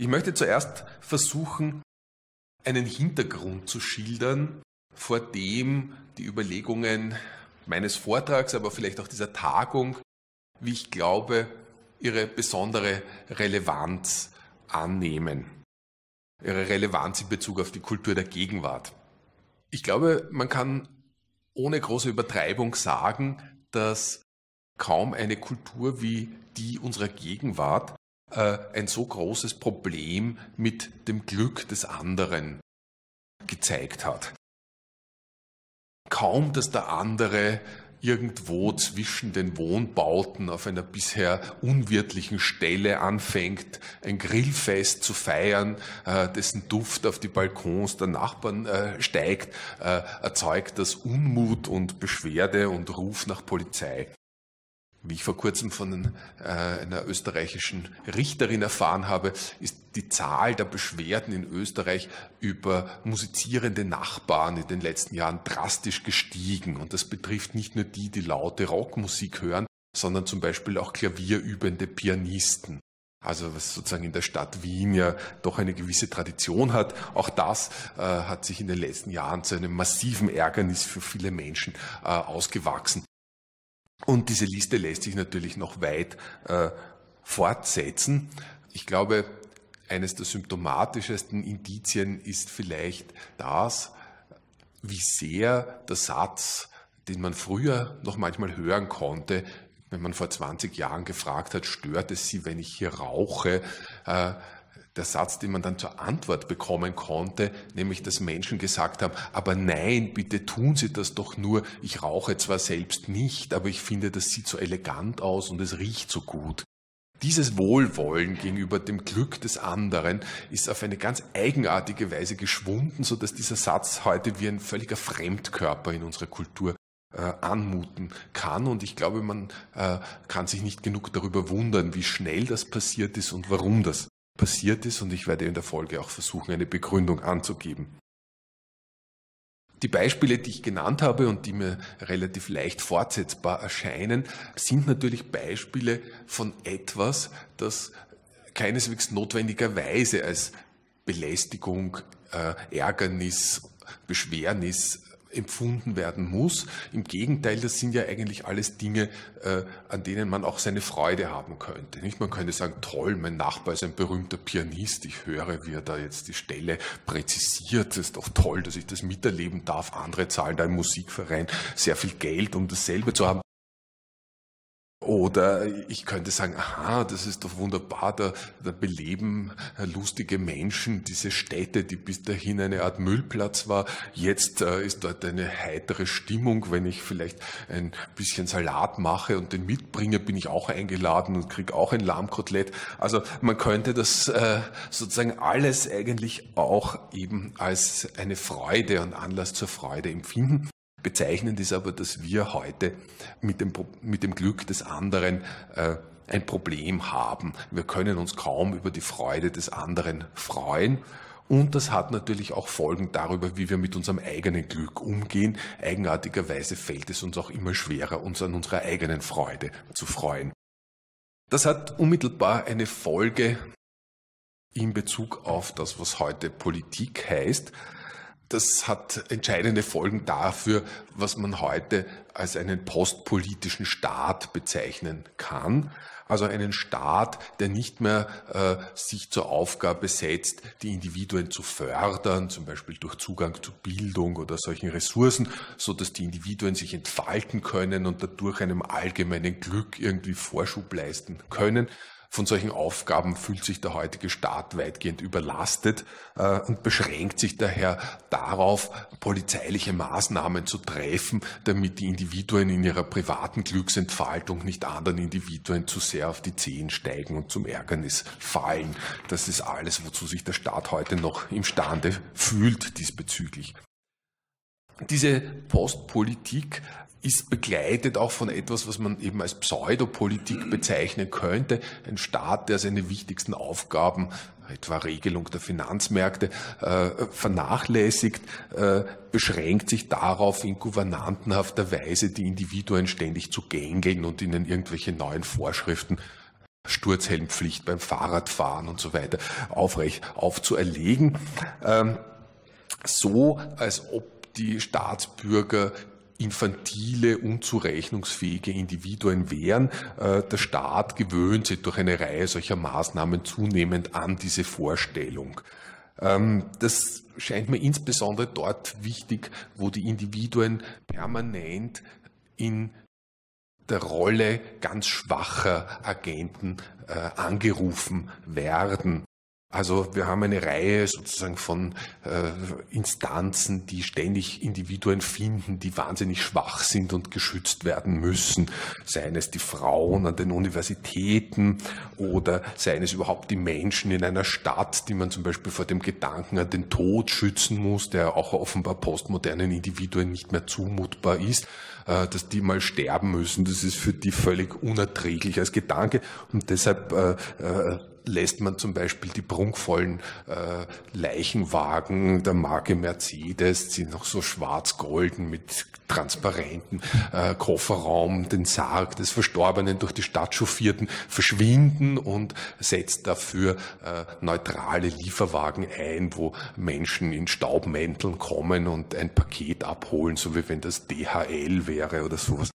Ich möchte zuerst versuchen, einen Hintergrund zu schildern, vor dem die Überlegungen meines Vortrags, aber vielleicht auch dieser Tagung, wie ich glaube, ihre besondere Relevanz annehmen. Ihre Relevanz in Bezug auf die Kultur der Gegenwart. Ich glaube, man kann ohne große Übertreibung sagen, dass kaum eine Kultur wie die unserer Gegenwart äh, ein so großes Problem mit dem Glück des anderen gezeigt hat. Kaum, dass der andere irgendwo zwischen den Wohnbauten auf einer bisher unwirtlichen Stelle anfängt, ein Grillfest zu feiern, äh, dessen Duft auf die Balkons der Nachbarn äh, steigt, erzeugt das Unmut und Beschwerde und Ruf nach Polizei. Wie ich vor kurzem von äh, einer österreichischen Richterin erfahren habe, ist die Zahl der Beschwerden in Österreich über musizierende Nachbarn in den letzten Jahren drastisch gestiegen. Und das betrifft nicht nur die, die laute Rockmusik hören, sondern zum Beispiel auch klavierübende Pianisten. Also was sozusagen in der Stadt Wien ja doch eine gewisse Tradition hat. Auch das äh, hat sich in den letzten Jahren zu einem massiven Ärgernis für viele Menschen äh, ausgewachsen. Und diese Liste lässt sich natürlich noch weit äh, fortsetzen. Ich glaube, eines der symptomatischesten Indizien ist vielleicht das, wie sehr der Satz, den man früher noch manchmal hören konnte, wenn man vor 20 Jahren gefragt hat, stört es Sie, wenn ich hier rauche, äh, der Satz, den man dann zur Antwort bekommen konnte, nämlich dass Menschen gesagt haben, aber nein, bitte tun Sie das doch nur, ich rauche zwar selbst nicht, aber ich finde, das sieht so elegant aus und es riecht so gut. Dieses Wohlwollen gegenüber dem Glück des anderen ist auf eine ganz eigenartige Weise geschwunden, so dass dieser Satz heute wie ein völliger Fremdkörper in unserer Kultur äh, anmuten kann. Und ich glaube, man äh, kann sich nicht genug darüber wundern, wie schnell das passiert ist und warum das passiert ist und ich werde in der Folge auch versuchen, eine Begründung anzugeben. Die Beispiele, die ich genannt habe und die mir relativ leicht fortsetzbar erscheinen, sind natürlich Beispiele von etwas, das keineswegs notwendigerweise als Belästigung, äh, Ärgernis, Beschwernis empfunden werden muss. Im Gegenteil, das sind ja eigentlich alles Dinge, äh, an denen man auch seine Freude haben könnte. Nicht? Man könnte sagen, toll, mein Nachbar ist ein berühmter Pianist, ich höre, wie er da jetzt die Stelle präzisiert. Es ist doch toll, dass ich das miterleben darf. Andere zahlen da im Musikverein sehr viel Geld, um dasselbe zu haben. Oder ich könnte sagen, aha, das ist doch wunderbar, da, da beleben lustige Menschen diese Städte, die bis dahin eine Art Müllplatz war. Jetzt äh, ist dort eine heitere Stimmung. Wenn ich vielleicht ein bisschen Salat mache und den mitbringe, bin ich auch eingeladen und kriege auch ein Lahmkotelett. Also man könnte das äh, sozusagen alles eigentlich auch eben als eine Freude und Anlass zur Freude empfinden. Bezeichnend ist aber, dass wir heute mit dem, mit dem Glück des anderen äh, ein Problem haben. Wir können uns kaum über die Freude des anderen freuen. Und das hat natürlich auch Folgen darüber, wie wir mit unserem eigenen Glück umgehen. Eigenartigerweise fällt es uns auch immer schwerer, uns an unserer eigenen Freude zu freuen. Das hat unmittelbar eine Folge in Bezug auf das, was heute Politik heißt das hat entscheidende Folgen dafür, was man heute als einen postpolitischen Staat bezeichnen kann. Also einen Staat, der nicht mehr äh, sich zur Aufgabe setzt, die Individuen zu fördern, zum Beispiel durch Zugang zu Bildung oder solchen Ressourcen, so dass die Individuen sich entfalten können und dadurch einem allgemeinen Glück irgendwie Vorschub leisten können, von solchen Aufgaben fühlt sich der heutige Staat weitgehend überlastet äh, und beschränkt sich daher darauf, polizeiliche Maßnahmen zu treffen, damit die Individuen in ihrer privaten Glücksentfaltung nicht anderen Individuen zu sehr auf die Zehen steigen und zum Ärgernis fallen. Das ist alles, wozu sich der Staat heute noch imstande fühlt diesbezüglich. Diese Postpolitik ist begleitet auch von etwas, was man eben als Pseudopolitik bezeichnen könnte. Ein Staat, der seine wichtigsten Aufgaben, etwa Regelung der Finanzmärkte, äh, vernachlässigt, äh, beschränkt sich darauf, in gouvernantenhafter Weise die Individuen ständig zu gängeln und ihnen irgendwelche neuen Vorschriften Sturzhelmpflicht beim Fahrradfahren und so weiter aufrecht aufzuerlegen. Ähm, so, als ob die Staatsbürger infantile, unzurechnungsfähige Individuen wären. Äh, der Staat gewöhnt sich durch eine Reihe solcher Maßnahmen zunehmend an diese Vorstellung. Ähm, das scheint mir insbesondere dort wichtig, wo die Individuen permanent in der Rolle ganz schwacher Agenten äh, angerufen werden. Also wir haben eine Reihe sozusagen von äh, Instanzen, die ständig Individuen finden, die wahnsinnig schwach sind und geschützt werden müssen. Seien es die Frauen an den Universitäten oder seien es überhaupt die Menschen in einer Stadt, die man zum Beispiel vor dem Gedanken an den Tod schützen muss, der auch offenbar postmodernen Individuen nicht mehr zumutbar ist, äh, dass die mal sterben müssen. Das ist für die völlig unerträglich als Gedanke und deshalb äh, äh, lässt man zum Beispiel die prunkvollen äh, Leichenwagen der Marke Mercedes, die noch so schwarz-golden mit transparenten äh, Kofferraum, den Sarg des Verstorbenen durch die Stadt chauffierten, verschwinden und setzt dafür äh, neutrale Lieferwagen ein, wo Menschen in Staubmänteln kommen und ein Paket abholen, so wie wenn das DHL wäre oder sowas.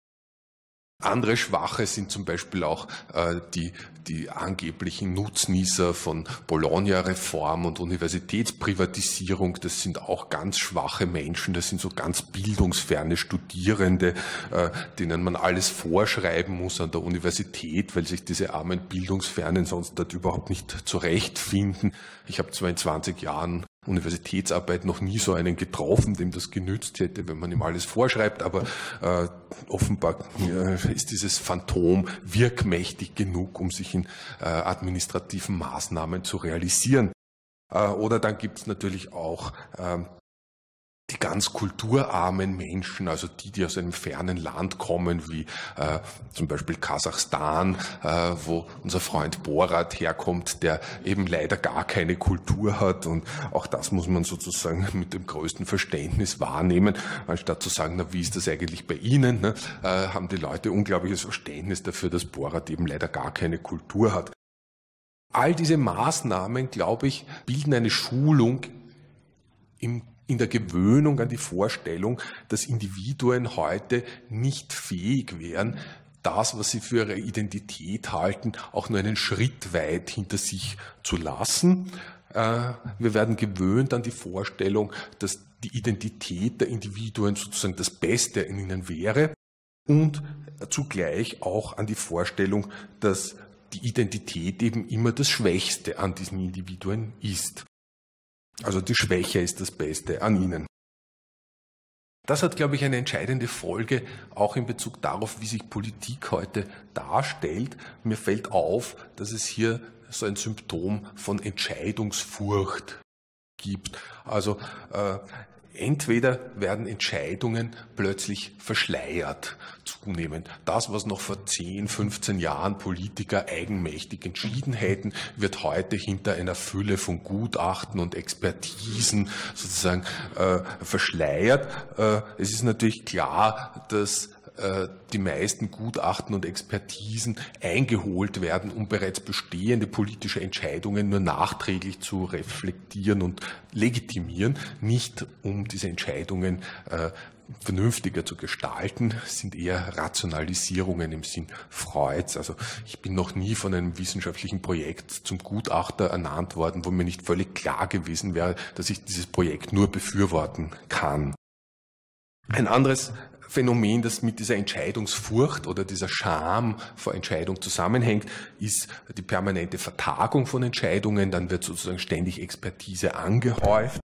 Andere Schwache sind zum Beispiel auch äh, die, die angeblichen Nutznießer von Bologna-Reform und Universitätsprivatisierung. Das sind auch ganz schwache Menschen, das sind so ganz bildungsferne Studierende, äh, denen man alles vorschreiben muss an der Universität, weil sich diese armen Bildungsfernen sonst dort überhaupt nicht zurechtfinden. Ich habe zwar in 20 Jahren Universitätsarbeit noch nie so einen getroffen, dem das genützt hätte, wenn man ihm alles vorschreibt, aber äh, offenbar äh, ist dieses Phantom wirkmächtig genug, um sich in äh, administrativen Maßnahmen zu realisieren. Äh, oder dann gibt es natürlich auch ähm, die ganz kulturarmen Menschen, also die, die aus einem fernen Land kommen, wie äh, zum Beispiel Kasachstan, äh, wo unser Freund Borat herkommt, der eben leider gar keine Kultur hat und auch das muss man sozusagen mit dem größten Verständnis wahrnehmen, anstatt zu sagen, na wie ist das eigentlich bei Ihnen, ne, äh, haben die Leute unglaubliches Verständnis dafür, dass Borat eben leider gar keine Kultur hat. All diese Maßnahmen, glaube ich, bilden eine Schulung im in der Gewöhnung an die Vorstellung, dass Individuen heute nicht fähig wären, das, was sie für ihre Identität halten, auch nur einen Schritt weit hinter sich zu lassen. Äh, wir werden gewöhnt an die Vorstellung, dass die Identität der Individuen sozusagen das Beste in ihnen wäre und zugleich auch an die Vorstellung, dass die Identität eben immer das Schwächste an diesen Individuen ist. Also die Schwäche ist das Beste an ihnen. Das hat, glaube ich, eine entscheidende Folge, auch in Bezug darauf, wie sich Politik heute darstellt. Mir fällt auf, dass es hier so ein Symptom von Entscheidungsfurcht gibt. Also äh, Entweder werden Entscheidungen plötzlich verschleiert zunehmend. Das, was noch vor 10, 15 Jahren Politiker eigenmächtig entschieden hätten, wird heute hinter einer Fülle von Gutachten und Expertisen sozusagen äh, verschleiert. Äh, es ist natürlich klar, dass die meisten Gutachten und Expertisen eingeholt werden, um bereits bestehende politische Entscheidungen nur nachträglich zu reflektieren und legitimieren, nicht um diese Entscheidungen äh, vernünftiger zu gestalten, sind eher Rationalisierungen im Sinn Freuds. Also ich bin noch nie von einem wissenschaftlichen Projekt zum Gutachter ernannt worden, wo mir nicht völlig klar gewesen wäre, dass ich dieses Projekt nur befürworten kann. Ein anderes Phänomen, das mit dieser Entscheidungsfurcht oder dieser Scham vor Entscheidung zusammenhängt, ist die permanente Vertagung von Entscheidungen. Dann wird sozusagen ständig Expertise angehäuft.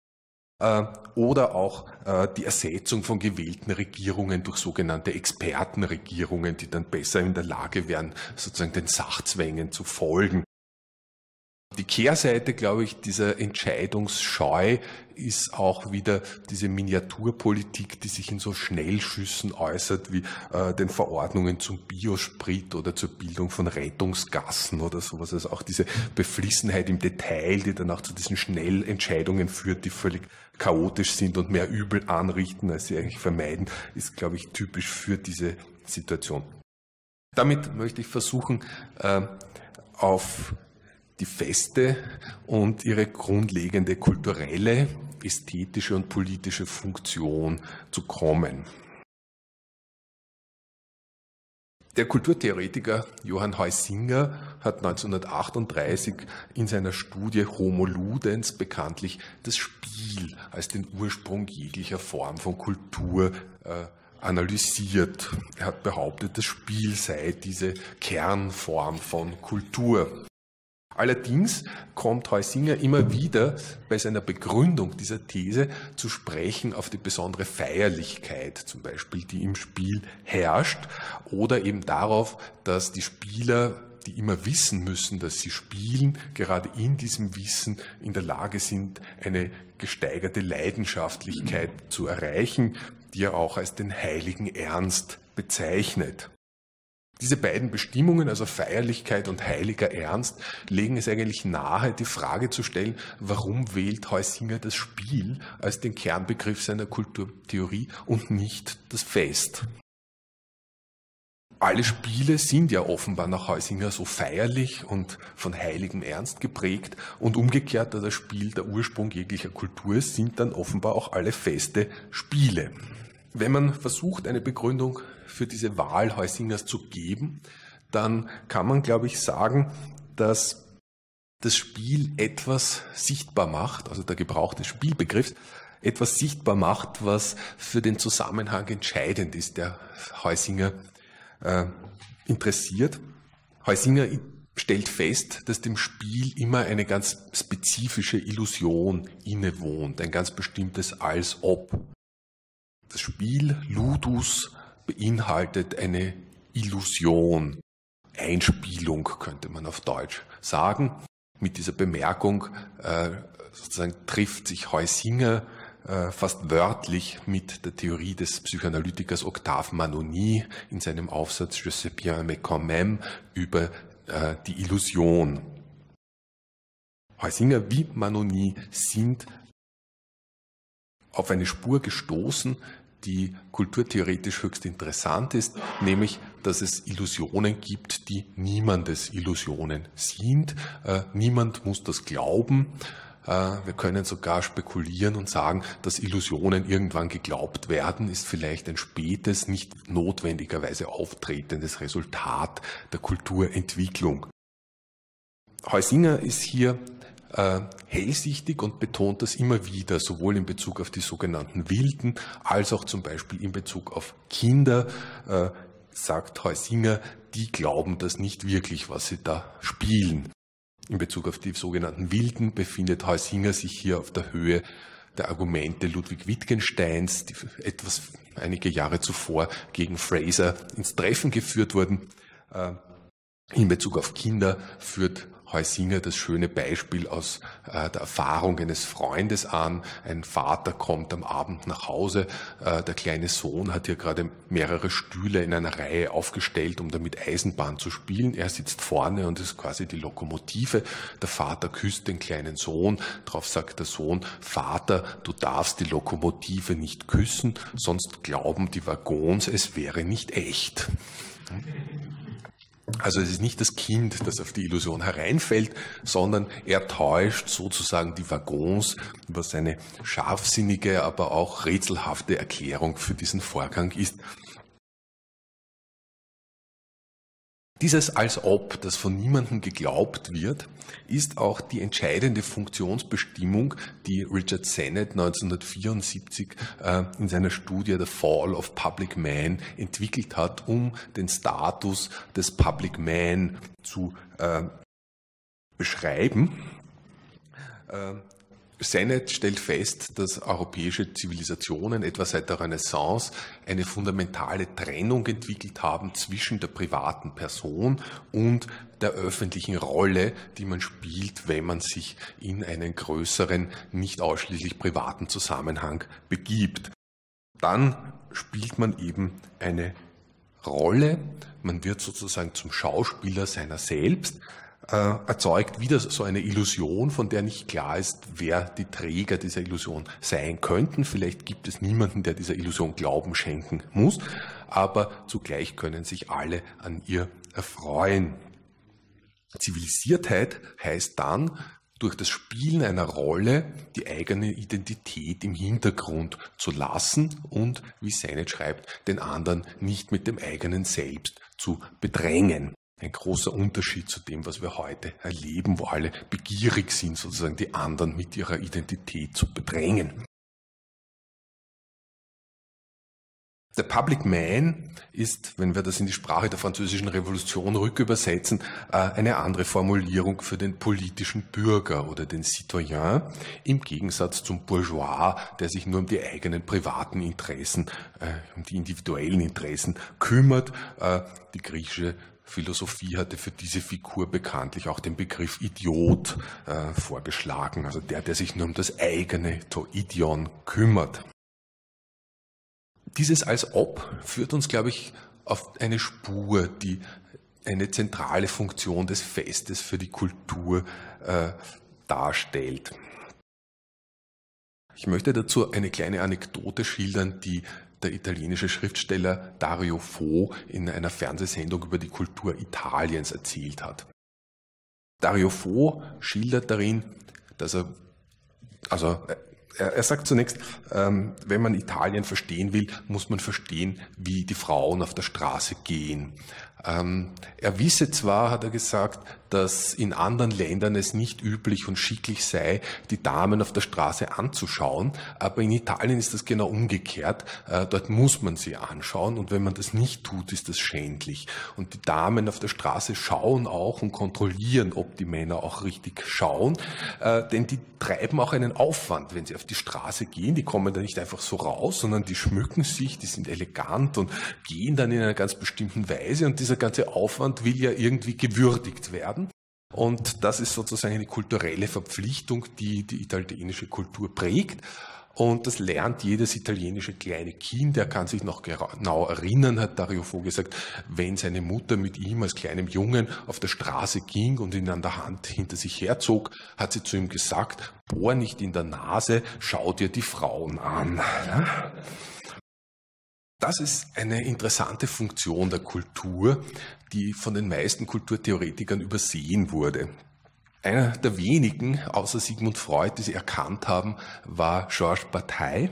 Äh, oder auch äh, die Ersetzung von gewählten Regierungen durch sogenannte Expertenregierungen, die dann besser in der Lage wären, sozusagen den Sachzwängen zu folgen. Die Kehrseite, glaube ich, dieser Entscheidungsscheu ist auch wieder diese Miniaturpolitik, die sich in so Schnellschüssen äußert, wie äh, den Verordnungen zum Biosprit oder zur Bildung von Rettungsgassen oder sowas. Also auch diese Beflissenheit im Detail, die dann auch zu diesen Schnellentscheidungen führt, die völlig chaotisch sind und mehr Übel anrichten, als sie eigentlich vermeiden, ist, glaube ich, typisch für diese Situation. Damit möchte ich versuchen, äh, auf die Feste und ihre grundlegende kulturelle, ästhetische und politische Funktion zu kommen. Der Kulturtheoretiker Johann Heusinger hat 1938 in seiner Studie Homo Ludens bekanntlich das Spiel als den Ursprung jeglicher Form von Kultur äh, analysiert. Er hat behauptet, das Spiel sei diese Kernform von Kultur. Allerdings kommt Heusinger immer wieder bei seiner Begründung dieser These zu sprechen auf die besondere Feierlichkeit, zum Beispiel, die im Spiel herrscht, oder eben darauf, dass die Spieler die immer wissen müssen, dass sie spielen, gerade in diesem Wissen in der Lage sind, eine gesteigerte Leidenschaftlichkeit zu erreichen, die er auch als den heiligen Ernst bezeichnet. Diese beiden Bestimmungen, also Feierlichkeit und heiliger Ernst, legen es eigentlich nahe, die Frage zu stellen, warum wählt Heusinger das Spiel als den Kernbegriff seiner Kulturtheorie und nicht das Fest. Alle Spiele sind ja offenbar nach Heusinger so feierlich und von heiligem Ernst geprägt und umgekehrt, da das Spiel der Ursprung jeglicher Kultur ist, sind dann offenbar auch alle Feste Spiele. Wenn man versucht, eine Begründung für diese Wahl Heusingers zu geben, dann kann man, glaube ich, sagen, dass das Spiel etwas sichtbar macht, also der Gebrauch des Spielbegriffs, etwas sichtbar macht, was für den Zusammenhang entscheidend ist, der Heusinger äh, interessiert. Heusinger stellt fest, dass dem Spiel immer eine ganz spezifische Illusion innewohnt, ein ganz bestimmtes Als-Ob. Das Spiel Ludus beinhaltet eine Illusion, Einspielung könnte man auf Deutsch sagen. Mit dieser Bemerkung äh, sozusagen trifft sich Heusinger äh, fast wörtlich mit der Theorie des Psychoanalytikers Octave Manoni in seinem Aufsatz Je sais bien mais quand même über äh, die Illusion. Heusinger wie Manoni sind auf eine Spur gestoßen, die kulturtheoretisch höchst interessant ist, nämlich, dass es Illusionen gibt, die niemandes Illusionen sind. Äh, niemand muss das glauben. Äh, wir können sogar spekulieren und sagen, dass Illusionen irgendwann geglaubt werden, ist vielleicht ein spätes, nicht notwendigerweise auftretendes Resultat der Kulturentwicklung. Heusinger ist hier äh, hellsichtig und betont das immer wieder, sowohl in Bezug auf die sogenannten Wilden als auch zum Beispiel in Bezug auf Kinder, äh, sagt Heusinger, die glauben das nicht wirklich, was sie da spielen. In Bezug auf die sogenannten Wilden befindet Heusinger sich hier auf der Höhe der Argumente Ludwig Wittgensteins, die etwas einige Jahre zuvor gegen Fraser ins Treffen geführt wurden. Äh, in Bezug auf Kinder führt Heusinger das schöne Beispiel aus äh, der Erfahrung eines Freundes an. Ein Vater kommt am Abend nach Hause, äh, der kleine Sohn hat hier gerade mehrere Stühle in einer Reihe aufgestellt, um damit Eisenbahn zu spielen. Er sitzt vorne und ist quasi die Lokomotive. Der Vater küsst den kleinen Sohn. Darauf sagt der Sohn, Vater, du darfst die Lokomotive nicht küssen, sonst glauben die Waggons, es wäre nicht echt. Also es ist nicht das Kind, das auf die Illusion hereinfällt, sondern er täuscht sozusagen die Waggons, was eine scharfsinnige, aber auch rätselhafte Erklärung für diesen Vorgang ist. Dieses als ob, das von niemandem geglaubt wird, ist auch die entscheidende Funktionsbestimmung, die Richard Sennett 1974 äh, in seiner Studie The Fall of Public Man entwickelt hat, um den Status des Public Man zu äh, beschreiben. Äh, Sennett stellt fest, dass europäische Zivilisationen etwa seit der Renaissance eine fundamentale Trennung entwickelt haben zwischen der privaten Person und der öffentlichen Rolle, die man spielt, wenn man sich in einen größeren, nicht ausschließlich privaten Zusammenhang begibt. Dann spielt man eben eine Rolle, man wird sozusagen zum Schauspieler seiner selbst, erzeugt wieder so eine Illusion, von der nicht klar ist, wer die Träger dieser Illusion sein könnten. Vielleicht gibt es niemanden, der dieser Illusion Glauben schenken muss, aber zugleich können sich alle an ihr erfreuen. Zivilisiertheit heißt dann, durch das Spielen einer Rolle die eigene Identität im Hintergrund zu lassen und, wie Seinet schreibt, den anderen nicht mit dem eigenen Selbst zu bedrängen. Ein großer Unterschied zu dem, was wir heute erleben, wo alle begierig sind, sozusagen die anderen mit ihrer Identität zu bedrängen. Der Public Man ist, wenn wir das in die Sprache der französischen Revolution rückübersetzen, äh, eine andere Formulierung für den politischen Bürger oder den Citoyen, im Gegensatz zum Bourgeois, der sich nur um die eigenen privaten Interessen, äh, um die individuellen Interessen kümmert. Äh, die griechische Philosophie hatte für diese Figur bekanntlich auch den Begriff Idiot vorgeschlagen, also der, der sich nur um das eigene to Idion kümmert dieses als ob führt uns, glaube ich, auf eine Spur, die eine zentrale Funktion des Festes für die Kultur äh, darstellt. Ich möchte dazu eine kleine Anekdote schildern, die der italienische Schriftsteller Dario Fo in einer Fernsehsendung über die Kultur Italiens erzählt hat. Dario Fo schildert darin, dass er, also er, er sagt zunächst, ähm, wenn man Italien verstehen will, muss man verstehen, wie die Frauen auf der Straße gehen. Ähm, er wisse zwar, hat er gesagt, dass in anderen Ländern es nicht üblich und schicklich sei, die Damen auf der Straße anzuschauen, aber in Italien ist das genau umgekehrt. Äh, dort muss man sie anschauen und wenn man das nicht tut, ist das schändlich. Und die Damen auf der Straße schauen auch und kontrollieren, ob die Männer auch richtig schauen, äh, denn die treiben auch einen Aufwand, wenn sie auf die Straße gehen. Die kommen da nicht einfach so raus, sondern die schmücken sich, die sind elegant und gehen dann in einer ganz bestimmten Weise und dieser ganze Aufwand will ja irgendwie gewürdigt werden. Und das ist sozusagen eine kulturelle Verpflichtung, die die italienische Kultur prägt. Und das lernt jedes italienische kleine Kind. Er kann sich noch genau erinnern, hat Dario Fo gesagt, wenn seine Mutter mit ihm als kleinem Jungen auf der Straße ging und ihn an der Hand hinter sich herzog, hat sie zu ihm gesagt, bohr nicht in der Nase, schau dir die Frauen an. Das ist eine interessante Funktion der Kultur, die von den meisten Kulturtheoretikern übersehen wurde. Einer der wenigen, außer Sigmund Freud, die sie erkannt haben, war Georges Bataille,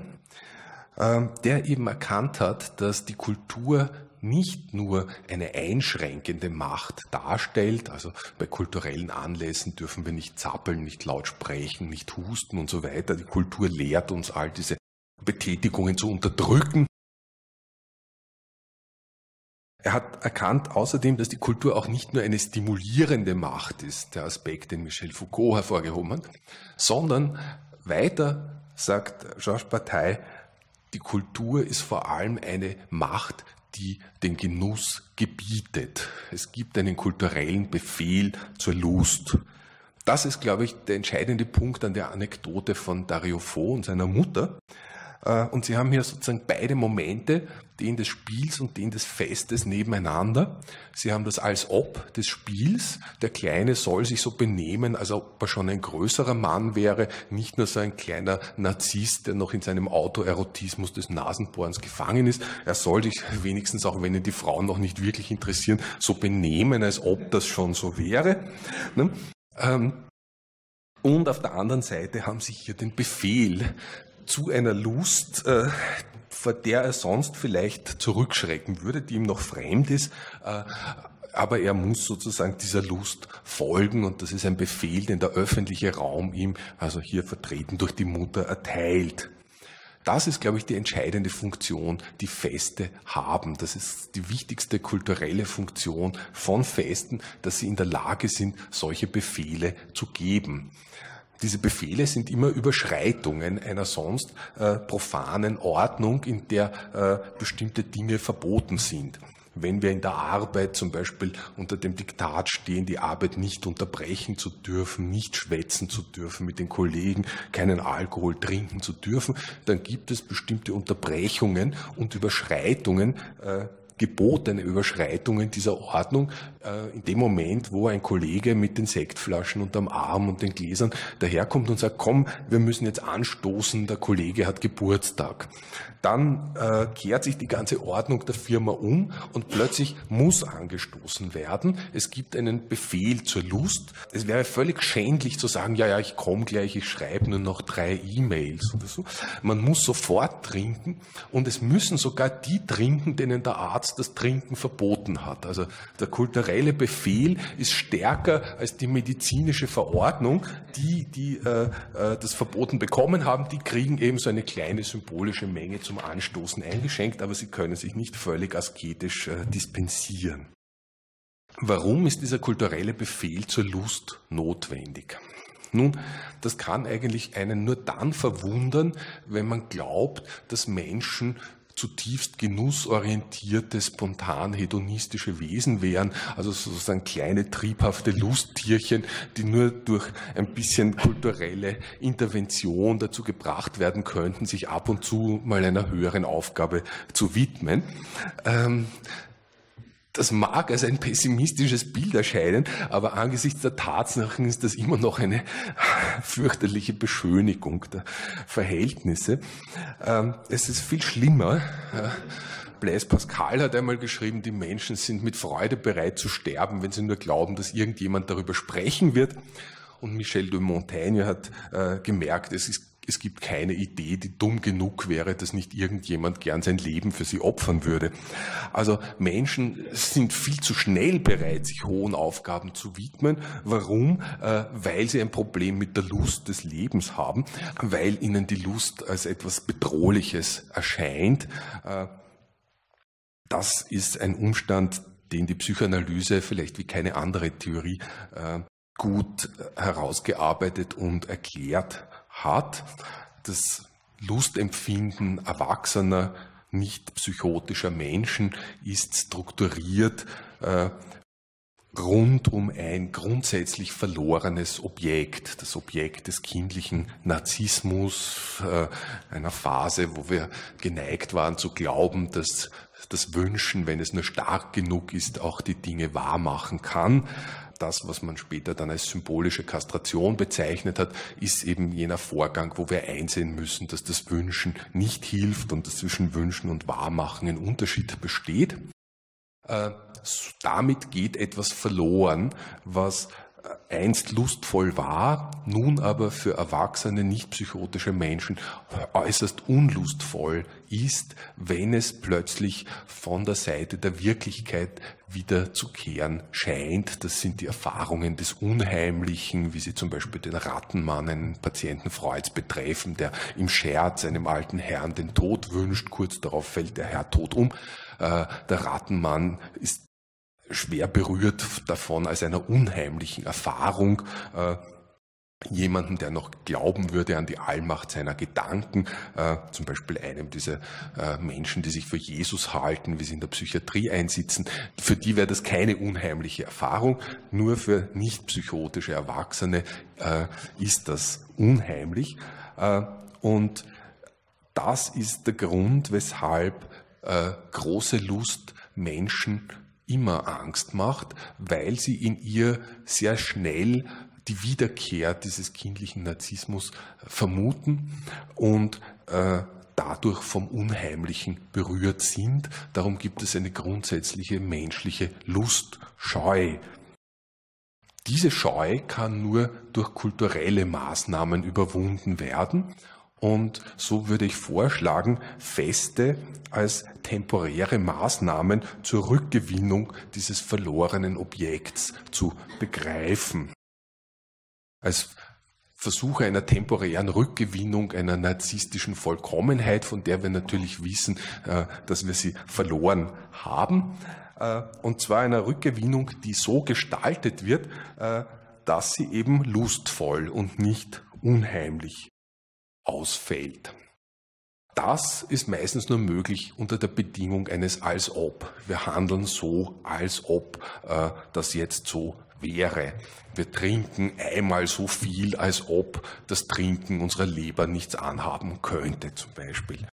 ähm, der eben erkannt hat, dass die Kultur nicht nur eine einschränkende Macht darstellt, also bei kulturellen Anlässen dürfen wir nicht zappeln, nicht laut sprechen, nicht husten und so weiter. Die Kultur lehrt uns all diese Betätigungen zu unterdrücken, er hat erkannt außerdem, dass die Kultur auch nicht nur eine stimulierende Macht ist, der Aspekt, den Michel Foucault hervorgehoben hat, sondern weiter sagt Georges Bataille, die Kultur ist vor allem eine Macht, die den Genuss gebietet. Es gibt einen kulturellen Befehl zur Lust. Das ist, glaube ich, der entscheidende Punkt an der Anekdote von Dario Fo und seiner Mutter. Äh, und Sie haben hier sozusagen beide Momente, den des Spiels und den des Festes nebeneinander. Sie haben das als ob des Spiels. Der Kleine soll sich so benehmen, als ob er schon ein größerer Mann wäre, nicht nur so ein kleiner Narzisst, der noch in seinem Autoerotismus des Nasenbohrens gefangen ist. Er soll sich wenigstens, auch wenn ihn die Frauen noch nicht wirklich interessieren, so benehmen, als ob das schon so wäre. Ne? Ähm, und auf der anderen Seite haben Sie hier den Befehl zu einer Lust, äh, vor der er sonst vielleicht zurückschrecken würde, die ihm noch fremd ist. Äh, aber er muss sozusagen dieser Lust folgen und das ist ein Befehl, den der öffentliche Raum ihm, also hier vertreten durch die Mutter, erteilt. Das ist, glaube ich, die entscheidende Funktion, die Feste haben. Das ist die wichtigste kulturelle Funktion von Festen, dass sie in der Lage sind, solche Befehle zu geben. Diese Befehle sind immer Überschreitungen einer sonst äh, profanen Ordnung, in der äh, bestimmte Dinge verboten sind. Wenn wir in der Arbeit zum Beispiel unter dem Diktat stehen, die Arbeit nicht unterbrechen zu dürfen, nicht schwätzen zu dürfen mit den Kollegen, keinen Alkohol trinken zu dürfen, dann gibt es bestimmte Unterbrechungen und Überschreitungen äh, gebotene Überschreitungen dieser Ordnung in dem Moment, wo ein Kollege mit den Sektflaschen unterm Arm und den Gläsern daherkommt und sagt, komm, wir müssen jetzt anstoßen, der Kollege hat Geburtstag. Dann äh, kehrt sich die ganze Ordnung der Firma um und plötzlich muss angestoßen werden. Es gibt einen Befehl zur Lust. Es wäre völlig schändlich zu sagen, ja, ja, ich komme gleich, ich schreibe nur noch drei E-Mails oder so. Man muss sofort trinken und es müssen sogar die trinken, denen der Arzt das Trinken verboten hat. Also der kulturelle Befehl ist stärker als die medizinische Verordnung. Die, die äh, äh, das verboten bekommen haben, die kriegen eben so eine kleine symbolische Menge zum Anstoßen eingeschenkt, aber sie können sich nicht völlig asketisch äh, dispensieren. Warum ist dieser kulturelle Befehl zur Lust notwendig? Nun, das kann eigentlich einen nur dann verwundern, wenn man glaubt, dass Menschen zutiefst genussorientierte, spontan hedonistische Wesen wären, also sozusagen kleine triebhafte Lusttierchen, die nur durch ein bisschen kulturelle Intervention dazu gebracht werden könnten, sich ab und zu mal einer höheren Aufgabe zu widmen. Ähm, das mag als ein pessimistisches Bild erscheinen, aber angesichts der Tatsachen ist das immer noch eine fürchterliche Beschönigung der Verhältnisse. Ähm, es ist viel schlimmer. Blaise Pascal hat einmal geschrieben, die Menschen sind mit Freude bereit zu sterben, wenn sie nur glauben, dass irgendjemand darüber sprechen wird. Und Michel de Montaigne hat äh, gemerkt, es ist es gibt keine Idee, die dumm genug wäre, dass nicht irgendjemand gern sein Leben für sie opfern würde. Also Menschen sind viel zu schnell bereit, sich hohen Aufgaben zu widmen. Warum? Äh, weil sie ein Problem mit der Lust des Lebens haben, weil ihnen die Lust als etwas Bedrohliches erscheint. Äh, das ist ein Umstand, den die Psychoanalyse vielleicht wie keine andere Theorie äh, gut herausgearbeitet und erklärt hat. Das Lustempfinden erwachsener, nicht psychotischer Menschen ist strukturiert äh, rund um ein grundsätzlich verlorenes Objekt, das Objekt des kindlichen Narzissmus, äh, einer Phase, wo wir geneigt waren zu glauben, dass das Wünschen, wenn es nur stark genug ist, auch die Dinge wahr machen kann das, was man später dann als symbolische Kastration bezeichnet hat, ist eben jener Vorgang, wo wir einsehen müssen, dass das Wünschen nicht hilft und dass zwischen Wünschen und Wahrmachen ein Unterschied besteht. Äh, damit geht etwas verloren, was einst lustvoll war, nun aber für erwachsene, nicht psychotische Menschen äußerst unlustvoll ist, wenn es plötzlich von der Seite der Wirklichkeit wieder zu kehren scheint. Das sind die Erfahrungen des Unheimlichen, wie sie zum Beispiel den Rattenmann, einen Patienten Freuds betreffen, der im Scherz einem alten Herrn den Tod wünscht. Kurz darauf fällt der Herr tot um. Äh, der Rattenmann ist schwer berührt davon als einer unheimlichen Erfahrung, äh, jemanden, der noch glauben würde an die Allmacht seiner Gedanken, äh, zum Beispiel einem dieser äh, Menschen, die sich für Jesus halten, wie sie in der Psychiatrie einsitzen, für die wäre das keine unheimliche Erfahrung, nur für nicht psychotische Erwachsene äh, ist das unheimlich. Äh, und das ist der Grund, weshalb äh, große Lust Menschen immer Angst macht, weil sie in ihr sehr schnell die Wiederkehr dieses kindlichen Narzissmus vermuten und äh, dadurch vom Unheimlichen berührt sind. Darum gibt es eine grundsätzliche menschliche Lust, Scheu. Diese Scheu kann nur durch kulturelle Maßnahmen überwunden werden und so würde ich vorschlagen, Feste als temporäre Maßnahmen zur Rückgewinnung dieses verlorenen Objekts zu begreifen. Als Versuche einer temporären Rückgewinnung einer narzisstischen Vollkommenheit, von der wir natürlich wissen, äh, dass wir sie verloren haben. Äh, und zwar einer Rückgewinnung, die so gestaltet wird, äh, dass sie eben lustvoll und nicht unheimlich ausfällt. Das ist meistens nur möglich unter der Bedingung eines als ob. Wir handeln so, als ob äh, das jetzt so wäre. Wir trinken einmal so viel, als ob das Trinken unserer Leber nichts anhaben könnte, zum Beispiel.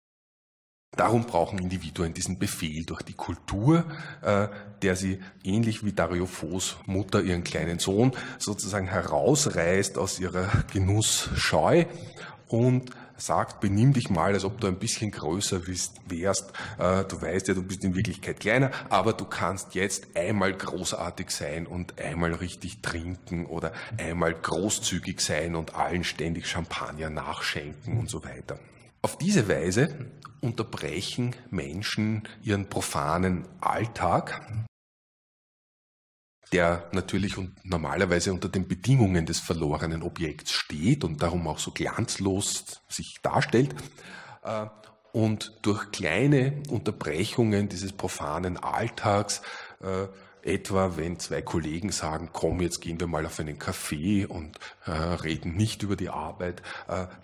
Darum brauchen Individuen diesen Befehl durch die Kultur, äh, der sie ähnlich wie Dariophos Mutter ihren kleinen Sohn sozusagen herausreißt aus ihrer Genussscheu und sagt, benimm dich mal, als ob du ein bisschen größer wärst. Äh, du weißt ja, du bist in Wirklichkeit kleiner, aber du kannst jetzt einmal großartig sein und einmal richtig trinken oder einmal großzügig sein und allen ständig Champagner nachschenken und so weiter. Auf diese Weise unterbrechen Menschen ihren profanen Alltag, der natürlich und normalerweise unter den Bedingungen des verlorenen Objekts steht und darum auch so glanzlos sich darstellt. Äh, und durch kleine Unterbrechungen dieses profanen Alltags, äh, etwa wenn zwei Kollegen sagen, komm, jetzt gehen wir mal auf einen Kaffee und äh, reden nicht über die Arbeit,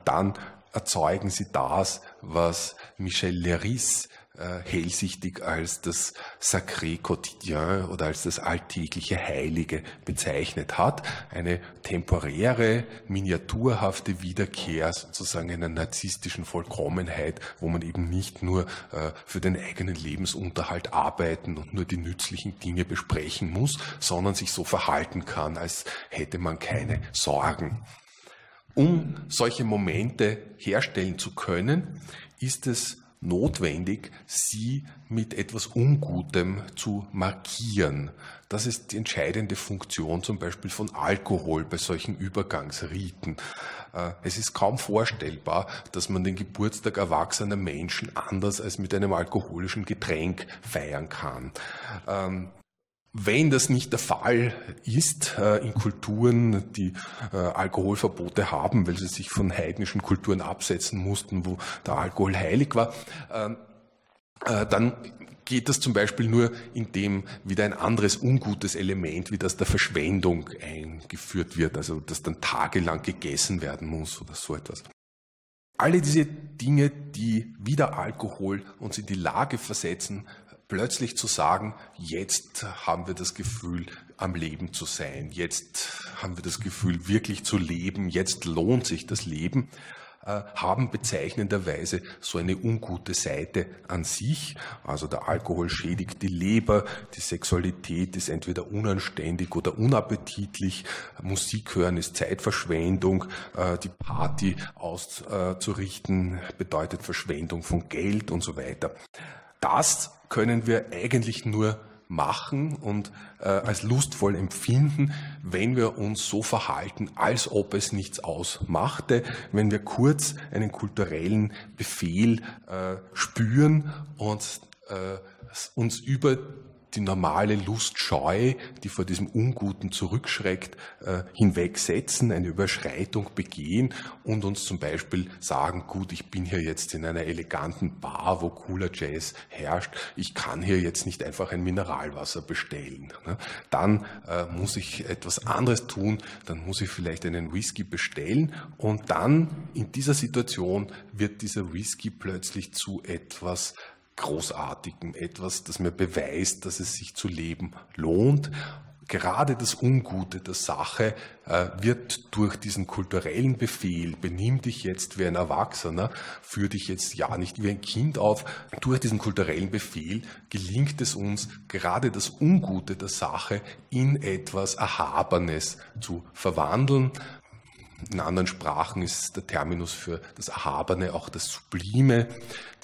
dann erzeugen sie das, was Michel Leris äh, hellsichtig als das Sacré Quotidien oder als das alltägliche Heilige bezeichnet hat. Eine temporäre, miniaturhafte Wiederkehr sozusagen einer narzisstischen Vollkommenheit, wo man eben nicht nur äh, für den eigenen Lebensunterhalt arbeiten und nur die nützlichen Dinge besprechen muss, sondern sich so verhalten kann, als hätte man keine Sorgen. Um solche Momente herstellen zu können, ist es notwendig, sie mit etwas Ungutem zu markieren. Das ist die entscheidende Funktion zum Beispiel von Alkohol bei solchen Übergangsriten. Äh, es ist kaum vorstellbar, dass man den Geburtstag erwachsener Menschen anders als mit einem alkoholischen Getränk feiern kann. Wenn das nicht der Fall ist äh, in Kulturen, die äh, Alkoholverbote haben, weil sie sich von heidnischen Kulturen absetzen mussten, wo der Alkohol heilig war, ähm, äh, dann geht das zum Beispiel nur, indem wieder ein anderes ungutes Element wie das der Verschwendung eingeführt wird, also dass dann tagelang gegessen werden muss oder so etwas. Alle diese Dinge, die wieder Alkohol uns in die Lage versetzen, plötzlich zu sagen, jetzt haben wir das Gefühl, am Leben zu sein, jetzt haben wir das Gefühl, wirklich zu leben, jetzt lohnt sich das Leben, äh, haben bezeichnenderweise so eine ungute Seite an sich. Also der Alkohol schädigt die Leber, die Sexualität ist entweder unanständig oder unappetitlich, Musik hören ist Zeitverschwendung, äh, die Party auszurichten bedeutet Verschwendung von Geld und so weiter. Das können wir eigentlich nur machen und äh, als lustvoll empfinden, wenn wir uns so verhalten, als ob es nichts ausmachte, wenn wir kurz einen kulturellen Befehl äh, spüren und äh, uns über die normale Lustscheu, die vor diesem Unguten zurückschreckt, äh, hinwegsetzen, eine Überschreitung begehen und uns zum Beispiel sagen, gut, ich bin hier jetzt in einer eleganten Bar, wo cooler Jazz herrscht, ich kann hier jetzt nicht einfach ein Mineralwasser bestellen. Ne? Dann äh, muss ich etwas anderes tun, dann muss ich vielleicht einen Whisky bestellen und dann in dieser Situation wird dieser Whisky plötzlich zu etwas Großartigem, etwas, das mir beweist, dass es sich zu leben lohnt. Gerade das Ungute der Sache äh, wird durch diesen kulturellen Befehl, benimm dich jetzt wie ein Erwachsener, führ dich jetzt ja nicht wie ein Kind auf, durch diesen kulturellen Befehl gelingt es uns, gerade das Ungute der Sache in etwas Erhabenes zu verwandeln. In anderen Sprachen ist der Terminus für das Erhabene auch das Sublime.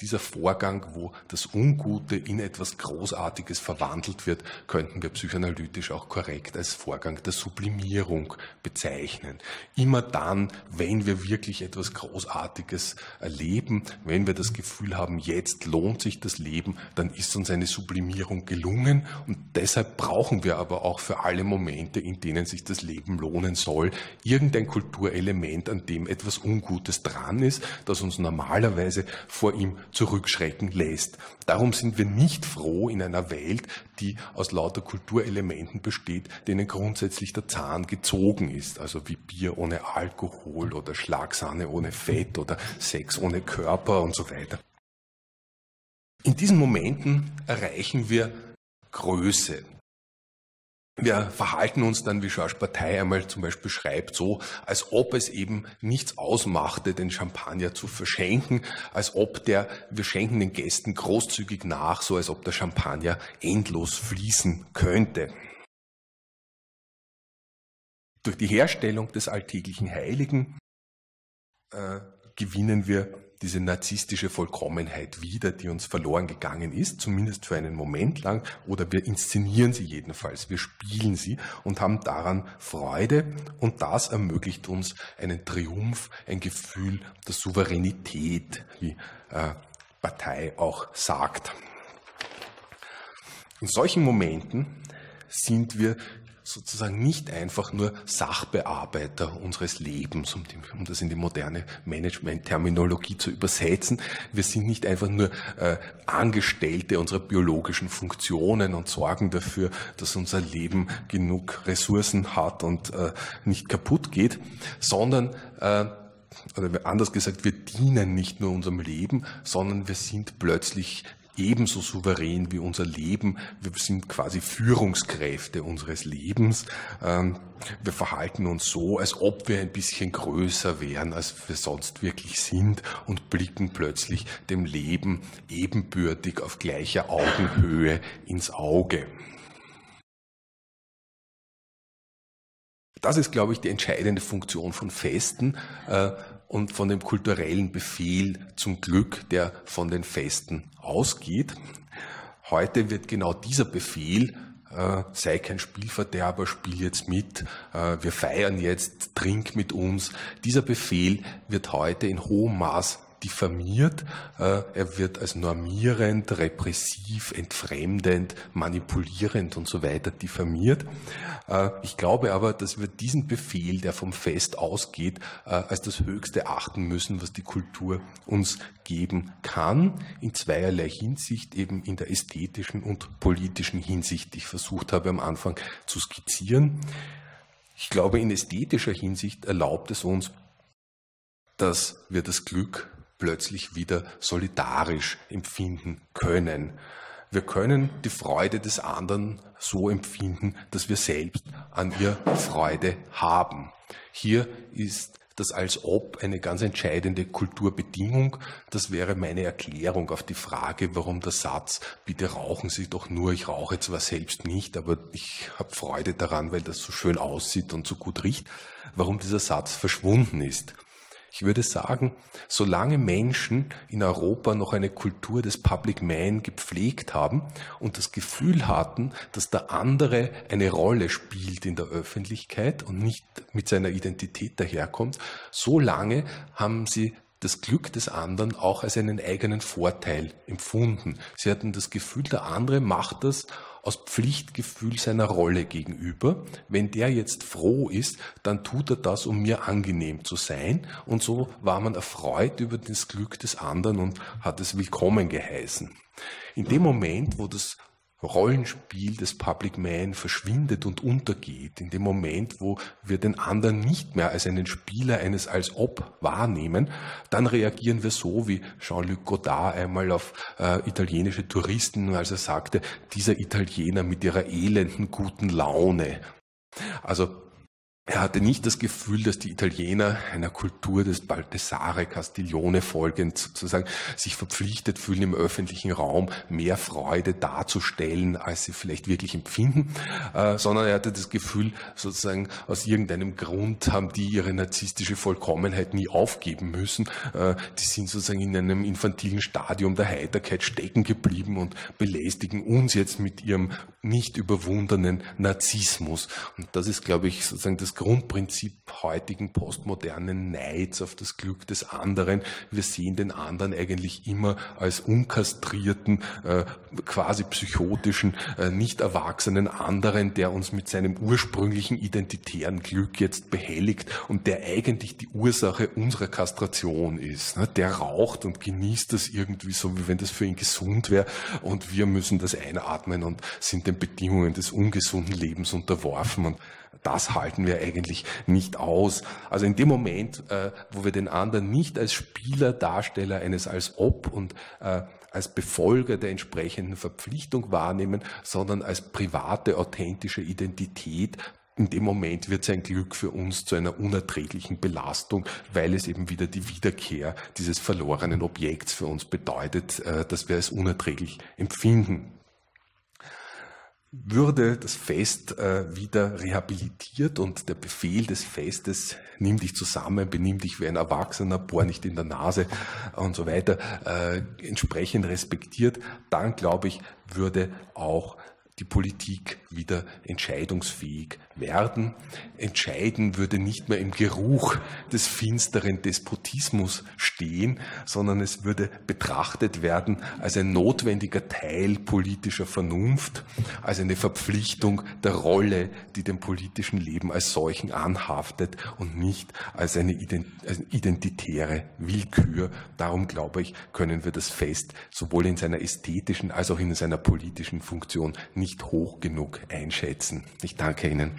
Dieser Vorgang, wo das Ungute in etwas Großartiges verwandelt wird, könnten wir psychoanalytisch auch korrekt als Vorgang der Sublimierung bezeichnen. Immer dann, wenn wir wirklich etwas Großartiges erleben, wenn wir das Gefühl haben, jetzt lohnt sich das Leben, dann ist uns eine Sublimierung gelungen und deshalb brauchen wir aber auch für alle Momente, in denen sich das Leben lohnen soll, irgendein Kulturelement, an dem etwas Ungutes dran ist, das uns normalerweise vor ihm zurückschrecken lässt. Darum sind wir nicht froh in einer Welt, die aus lauter Kulturelementen besteht, denen grundsätzlich der Zahn gezogen ist, also wie Bier ohne Alkohol oder Schlagsahne ohne Fett oder Sex ohne Körper und so weiter. In diesen Momenten erreichen wir Größe. Wir verhalten uns dann, wie Georges Partei einmal zum Beispiel schreibt, so, als ob es eben nichts ausmachte, den Champagner zu verschenken, als ob der, wir schenken den Gästen großzügig nach, so als ob der Champagner endlos fließen könnte. Durch die Herstellung des alltäglichen Heiligen äh, gewinnen wir diese narzisstische Vollkommenheit wieder, die uns verloren gegangen ist, zumindest für einen Moment lang, oder wir inszenieren sie jedenfalls, wir spielen sie und haben daran Freude und das ermöglicht uns einen Triumph, ein Gefühl der Souveränität, wie äh, Partei auch sagt. In solchen Momenten sind wir sozusagen nicht einfach nur Sachbearbeiter unseres Lebens, um, das in die moderne Management-Terminologie zu übersetzen. Wir sind nicht einfach nur äh, Angestellte unserer biologischen Funktionen und sorgen dafür, dass unser Leben genug Ressourcen hat und äh, nicht kaputt geht, sondern äh, oder anders gesagt, wir dienen nicht nur unserem Leben, sondern wir sind plötzlich ebenso souverän wie unser Leben. Wir sind quasi Führungskräfte unseres Lebens. Ähm, wir verhalten uns so, als ob wir ein bisschen größer wären, als wir sonst wirklich sind und blicken plötzlich dem Leben ebenbürtig auf gleicher Augenhöhe ins Auge. Das ist, glaube ich, die entscheidende Funktion von Festen. Und von dem kulturellen Befehl zum Glück, der von den Festen ausgeht. Heute wird genau dieser Befehl, äh, sei kein Spielverderber, spiel jetzt mit, äh, wir feiern jetzt, trink mit uns, dieser Befehl wird heute in hohem Maß diffamiert, äh, er wird als normierend, repressiv, entfremdend, manipulierend und so weiter diffamiert. Äh, ich glaube aber, dass wir diesen Befehl, der vom Fest ausgeht, äh, als das Höchste achten müssen, was die Kultur uns geben kann, in zweierlei Hinsicht, eben in der ästhetischen und politischen Hinsicht, die ich versucht habe am Anfang zu skizzieren. Ich glaube, in ästhetischer Hinsicht erlaubt es uns, dass wir das Glück plötzlich wieder solidarisch empfinden können. Wir können die Freude des anderen so empfinden, dass wir selbst an ihr Freude haben. Hier ist das als ob eine ganz entscheidende Kulturbedingung. Das wäre meine Erklärung auf die Frage, warum der Satz, bitte rauchen Sie doch nur, ich rauche zwar selbst nicht, aber ich habe Freude daran, weil das so schön aussieht und so gut riecht, warum dieser Satz verschwunden ist. Ich würde sagen, solange Menschen in Europa noch eine Kultur des Public Man gepflegt haben und das Gefühl hatten, dass der andere eine Rolle spielt in der Öffentlichkeit und nicht mit seiner Identität daherkommt, solange haben sie das Glück des anderen auch als einen eigenen Vorteil empfunden. Sie hatten das Gefühl, der andere macht das aus Pflichtgefühl seiner Rolle gegenüber. Wenn der jetzt froh ist, dann tut er das, um mir angenehm zu sein. Und so war man erfreut über das Glück des anderen und hat es willkommen geheißen. In dem Moment, wo das Rollenspiel des Public Man verschwindet und untergeht, in dem Moment, wo wir den anderen nicht mehr als einen Spieler eines als ob wahrnehmen, dann reagieren wir so wie Jean-Luc Godard einmal auf äh, italienische Touristen, als er sagte, dieser Italiener mit ihrer elenden guten Laune. Also er hatte nicht das Gefühl, dass die Italiener einer Kultur des Baltesare Castiglione folgend sozusagen sich verpflichtet fühlen, im öffentlichen Raum mehr Freude darzustellen, als sie vielleicht wirklich empfinden, äh, sondern er hatte das Gefühl, sozusagen aus irgendeinem Grund haben die ihre narzisstische Vollkommenheit nie aufgeben müssen. Äh, die sind sozusagen in einem infantilen Stadium der Heiterkeit stecken geblieben und belästigen uns jetzt mit ihrem nicht überwundenen Narzissmus. Und das ist, glaube ich, sozusagen das Grundprinzip heutigen postmodernen Neids auf das Glück des anderen. Wir sehen den anderen eigentlich immer als unkastrierten, äh, quasi psychotischen, äh, nicht erwachsenen anderen, der uns mit seinem ursprünglichen identitären Glück jetzt behelligt und der eigentlich die Ursache unserer Kastration ist. Ne? Der raucht und genießt das irgendwie so, wie wenn das für ihn gesund wäre und wir müssen das einatmen und sind den Bedingungen des ungesunden Lebens unterworfen und das halten wir eigentlich nicht aus. Also in dem Moment, äh, wo wir den anderen nicht als Spieler, Darsteller eines als ob und äh, als Befolger der entsprechenden Verpflichtung wahrnehmen, sondern als private, authentische Identität, in dem Moment wird sein Glück für uns zu einer unerträglichen Belastung, weil es eben wieder die Wiederkehr dieses verlorenen Objekts für uns bedeutet, äh, dass wir es unerträglich empfinden würde das Fest äh, wieder rehabilitiert und der Befehl des Festes, nimm dich zusammen, benimm dich wie ein Erwachsener, bohr nicht in der Nase und so weiter, äh, entsprechend respektiert, dann glaube ich, würde auch die Politik wieder entscheidungsfähig werden. Entscheiden würde nicht mehr im Geruch des finsteren Despotismus stehen, sondern es würde betrachtet werden als ein notwendiger Teil politischer Vernunft, als eine Verpflichtung der Rolle, die dem politischen Leben als solchen anhaftet und nicht als eine identitäre Willkür. Darum glaube ich, können wir das Fest sowohl in seiner ästhetischen als auch in seiner politischen Funktion nicht hoch genug einschätzen. Ich danke Ihnen.